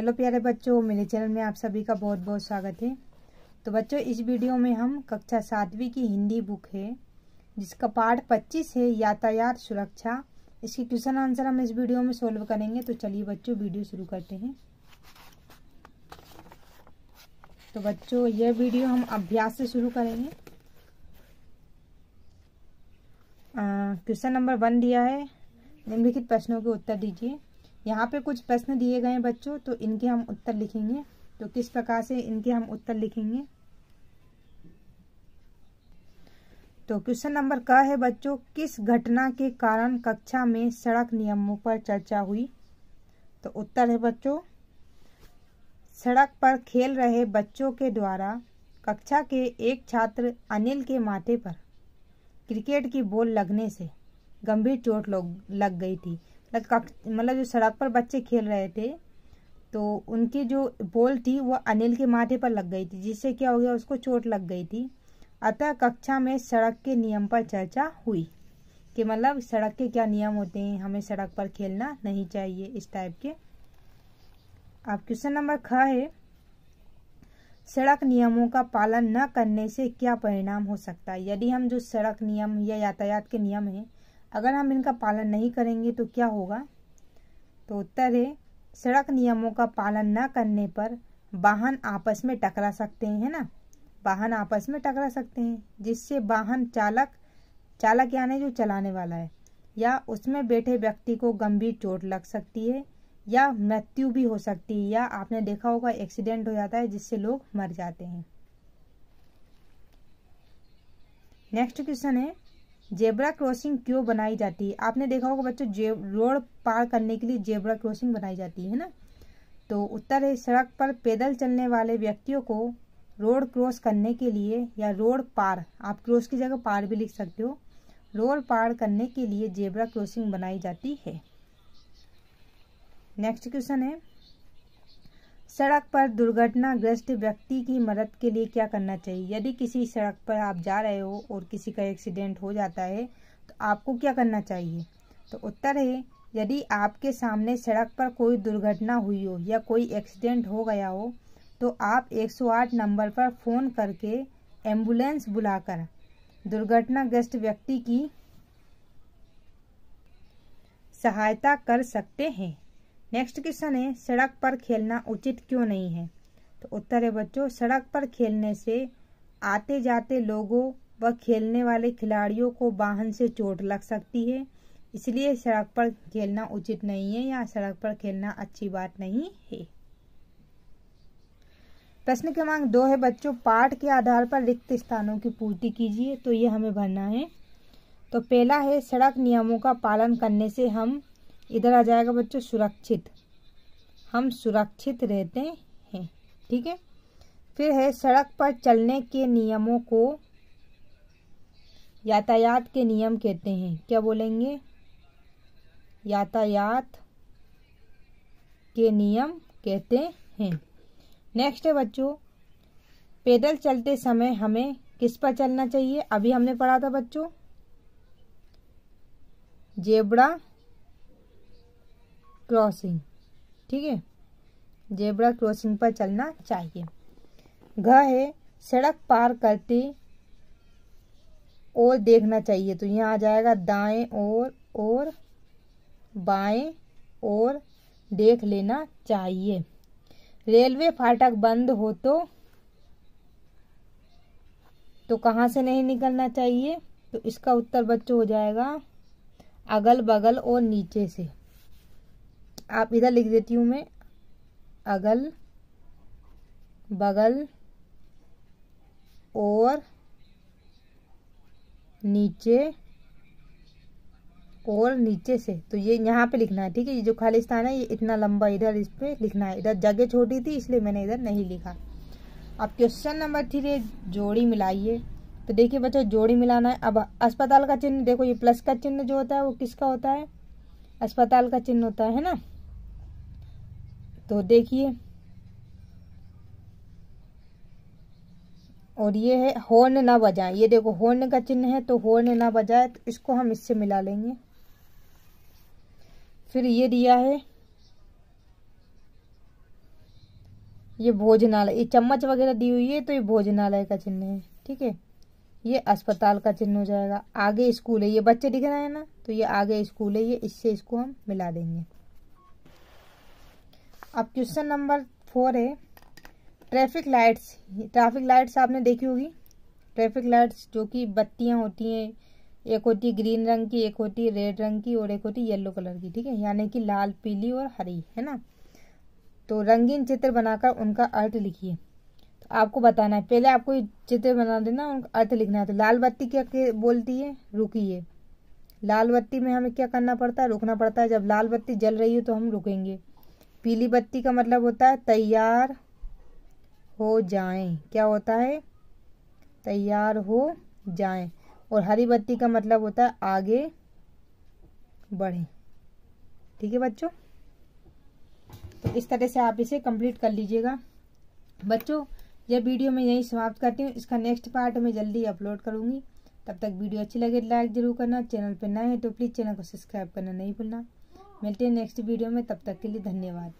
Hello प्यारे बच्चों, मेरे चैनल में आप सभी का बहुत बहुत स्वागत है। तो बच्चों, इस वीडियो में हम कक्षा सातवीं की हिंदी बुक है, जिसका पार्ट पच्चीस है, यातायात सुरक्षा। इसकी क्वेश्चन आंसर हम इस वीडियो में सोल्व करेंगे तो चलिए बच्चों, वीडियो शुरू करते हैं। तो बच्चों, यह वीडियो हम अभ्यास से शुरू करेंगे। क्वेश्चन नंबर वन दिया है। निम्नलिखित प्रश्नों के उत्तर दीजिए। यहाँ पे कुछ प्रश्न दिए गए हैं बच्चों तो इनके हम उत्तर लिखेंगे। तो किस प्रकार से इनके हम उत्तर लिखेंगे? तो क्वेश्चन नंबर क है बच्चों, किस घटना के कारण कक्षा में सड़क नियमों पर चर्चा हुई? तो उत्तर है बच्चों, सड़क पर खेल रहे बच्चों के द्वारा कक्षा के एक छात्र अनिल के माथे पर क्रिकेट की बॉल लगने से गंभीर चोट लग गई थी। मतलब जो सड़क पर बच्चे खेल रहे थे तो उनकी जो बॉल थी, वो अनिल के माथे पर लग गई थी, जिससे क्या हो गया, उसको चोट लग गई थी। अतः कक्षा में सड़क के नियम पर चर्चा हुई, कि मतलब सड़क के क्या नियम होते हैं, हमें सड़क पर खेलना नहीं चाहिए, इस टाइप के। अब क्वेश्चन नंबर ख है, सड़क नियमों का पालन न करने से क्या परिणाम हो सकता है? यदि हम जो सड़क नियम या यातायात के नियम हैं अगर हम इनका पालन नहीं करेंगे तो क्या होगा? तो उत्तर है, सड़क नियमों का पालन न करने पर वाहन आपस में टकरा सकते हैं, है ना? वाहन आपस में टकरा सकते हैं, जिससे वाहन चालक चालक यानी जो चलाने वाला है, या उसमें बैठे व्यक्ति को गंभीर चोट लग सकती है, या मृत्यु भी हो सकती है, या आपने देखा होगा एक्सीडेंट हो जाता है जिससे लोग मर जाते हैं। नेक्स्ट क्वेश्चन है जेब्रा क्रॉसिंग क्यों बनाई जाती है? आपने देखा होगा बच्चों रोड पार करने के लिए जेब्रा क्रॉसिंग बनाई जाती है ना? तो उत्तर है, सड़क पर पैदल चलने वाले व्यक्तियों को रोड क्रॉस करने के लिए या रोड पार, आप क्रॉस की जगह पार भी लिख सकते हो, रोड पार करने के लिए जेब्रा क्रॉसिंग बनाई जाती है। नेक्स्ट क्वेश्चन है सड़क पर दुर्घटनाग्रस्त व्यक्ति की मदद के लिए क्या करना चाहिए? यदि किसी सड़क पर आप जा रहे हो और किसी का एक्सीडेंट हो जाता है तो आपको क्या करना चाहिए? तो उत्तर है, यदि आपके सामने सड़क पर कोई दुर्घटना हुई हो या कोई एक्सीडेंट हो गया हो तो आप 108 नंबर पर फ़ोन करके एंबुलेंस बुलाकर दुर्घटनाग्रस्त व्यक्ति की सहायता कर सकते हैं। नेक्स्ट क्वेश्चन है, सड़क पर खेलना उचित क्यों नहीं है? तो उत्तर है बच्चों, सड़क पर खेलने से आते जाते लोगों व खेलने वाले खिलाड़ियों को वाहन से चोट लग सकती है। इसलिए सड़क पर खेलना उचित नहीं है या सड़क पर खेलना अच्छी बात नहीं है। प्रश्न क्रमांक दो है बच्चों, पाठ के आधार पर रिक्त स्थानों की पूर्ति कीजिए तो ये हमें भरना है। तो पहला है, सड़क नियमों का पालन करने से हम इधर आ जाएगा बच्चों, सुरक्षित। हम सुरक्षित रहते हैं, ठीक है? फिर है, सड़क पर चलने के नियमों को, यातायात के नियम कहते हैं। क्या बोलेंगे? यातायात के नियम कहते हैं। नेक्स्ट है बच्चों, पैदल चलते समय हमें किस पर चलना चाहिए? अभी हमने पढ़ा था बच्चों, जेबड़ा क्रॉसिंग, ठीक है? जेब्रा क्रॉसिंग पर चलना चाहिए। घ है, सड़क पार करते और देखना चाहिए। तो यहाँ आ जाएगा दाएँ और और बाएँ और देख लेना चाहिए। रेलवे फाटक बंद हो तो तो कहाँ से नहीं निकलना चाहिए? तो इसका उत्तर बच्चों हो जाएगा अगल बगल और नीचे से। आप इधर लिख देती हूँ मैं, अगल, बगल, और, नीचे और नीचे से। तो ये यहाँ पे लिखना है, ठीक है? ये जो खाली स्थान है, ये इतना लंबा इधर इस पे लिखना है। इधर जगह छोटी थी, इसलिए मैंने इधर नहीं लिखा। अब क्वेश्चन नंबर थ्री जोड़ी मिलाइए। तो देखिए बच्चों, जोड़ी मिलाना है। अब अस्पताल का चिन्ह, देखो ये प्लस का चिन्ह जो होता है, वो किसका होता है? अस्पताल का चिन्ह होता है ना? तो देखिए। और ये है हॉर्न ना बजाए। ये देखो हॉर्न का चिन्ह है तो हॉर्न ना बजाए तो इसको हम इससे मिला लेंगे। फिर ये दिया है, ये भोजनालय, ये चम्मच वगैरह दी हुई है तो ये भोजनालय का चिन्ह है, ठीक है? ये अस्पताल का चिन्ह हो जाएगा। आगे स्कूल है, ये बच्चे दिख रहे हैं ना? तो ये आगे स्कूल है, ये इससे इसको हम मिला देंगे। अब क्वेश्चन नंबर फोर है, ट्रैफ़िक लाइट्स। ट्रैफ़िक लाइट्स आपने देखी होगी? ट्रैफ़िक लाइट्स जो कि बत्तियाँ होती हैं, एक होती है ग्रीन रंग की, एक होती रेड रंग की और एक होती येलो कलर की, ठीक है? यानी कि लाल, पीली और हरी, है ना? तो रंगीन चित्र बनाकर उनका अर्थ लिखिए। तो आपको बताना है, पहले आपको चित्र बना देना, उनका अर्थ लिखना है। तो लाल बत्ती क्या बोलती है? रुकिए। लाल बत्ती में हमें क्या करना पड़ता है? रुकना पड़ता है। जब लाल बत्ती जल रही हो तो हम रुकेंगे। पीली बत्ती का मतलब होता है तैयार हो जाएँ। क्या होता है? तैयार हो जाएँ। और हरी बत्ती का मतलब होता है आगे बढ़ें। ठीक है बच्चों? तो इस तरह से आप इसे कंप्लीट कर लीजिएगा। बच्चों, यह वीडियो मैं यहीं समाप्त करती हूँ। इसका नेक्स्ट पार्ट मैं जल्दी अपलोड करूँगी। तब तक वीडियो अच्छी लगे लाइक ज़रूर करना। चैनल पर नए हैं तो प्लीज़ चैनल को सब्सक्राइब करना नहीं भूलना। मिलते हैं नेक्स्ट वीडियो में तब तक के लिए धन्यवाद।